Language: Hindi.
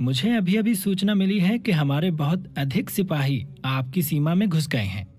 मुझे अभी अभी सूचना मिली है कि हमारे बहुत अधिक सिपाही आपकी सीमा में घुस गए हैं।